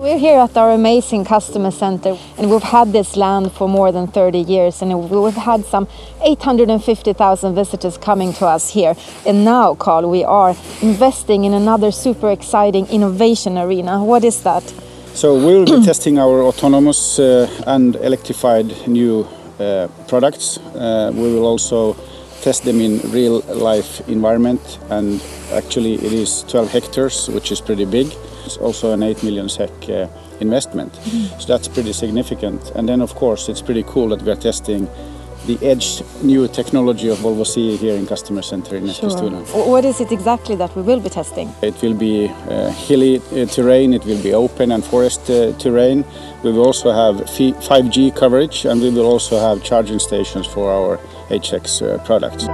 We're here at our amazing customer center and we've had this land for more than 30 years and we've had some 850,000 visitors coming to us here. And now, Carl, we are investing in another super exciting innovation arena. What is that? So we'll be testing our autonomous uh, and electrified new uh, products. Uh, we will also test them in real life environment and actually it is 12 hectares which is pretty big. It's also an 8 million SEK uh, investment. So that's pretty significant. And then of course it's pretty cool that we are testing the edge new technology of Volvo CE here in customer center in Eskilstuna. What is it exactly that we will be testing? It will be uh, hilly uh, terrain, it will be open and forest uh, terrain. We will also have 5G coverage and we will also have charging stations for our HX uh, products.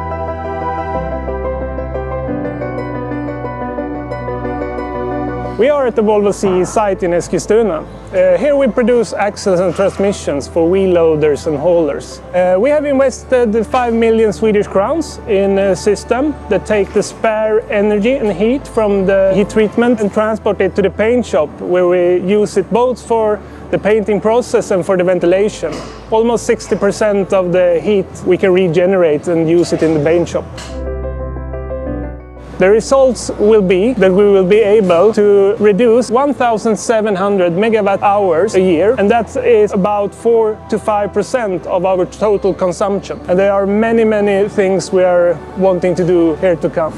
We are at the Volvo CE site in Eskilstuna. Uh, here we produce axles and transmissions for wheel loaders and haulers. Uh, we have invested 5 million Swedish crowns in a system that take the spare energy and heat from the heat treatment and transport it to the paint shop where we use it both for the painting process and for the ventilation. Almost 60% of the heat we can regenerate and use it in the paint shop. The results will be that we will be able to reduce 1,700 megawatt hours a year, and that is about 4 to 5% of our total consumption. And there are many, many things we are wanting to do here to come.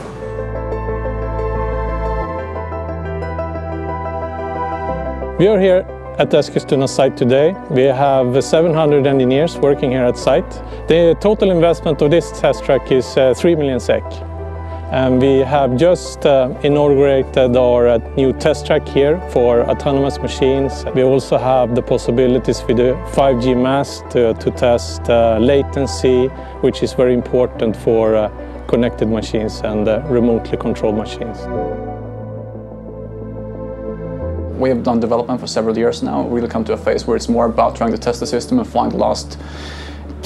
We are here at the Eskilstuna site today. We have 700 engineers working here at site. The total investment of this test track is uh, 3 million SEK. And we have just uh, inaugurated our uh, new test track here for autonomous machines. We also have the possibilities with the 5G mast to, to test uh, latency, which is very important for uh, connected machines and uh, remotely controlled machines. We have done development for several years now. We will come to a phase where it's more about trying to test the system and find the last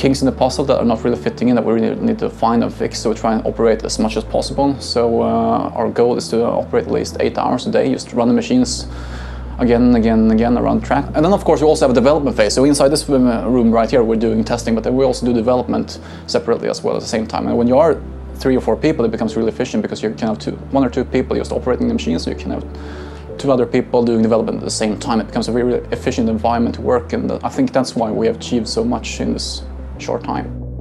kinks in the puzzle that are not really fitting in that we really need to find and fix so we try and operate as much as possible. So uh, our goal is to operate at least eight hours a day, just run the machines again and again and again around the track. And then of course we also have a development phase. So inside this room right here we're doing testing but then we also do development separately as well at the same time. And when you are three or four people it becomes really efficient because you can have two, one or two people just operating the machines so you can have two other people doing development at the same time. It becomes a very efficient environment to work and I think that's why we have achieved so much in this short time.